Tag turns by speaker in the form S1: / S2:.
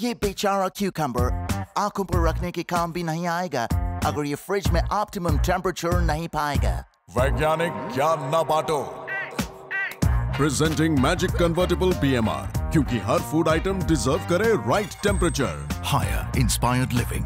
S1: ये बेचारा क्यूकम्बर आँखों पर रखने के काम भी नहीं आएगा अगर ये फ्रिज में ऑप्टिमम टेम्परेचर नहीं पाएगा।
S2: वैज्ञानिक ज्ञान न बांटो।
S3: प्रेजेंटिंग मैजिक कन्वर्टेबल बीएमआर क्योंकि हर फ़ूड आइटम डिजर्व करे right temperature
S4: Haier inspired living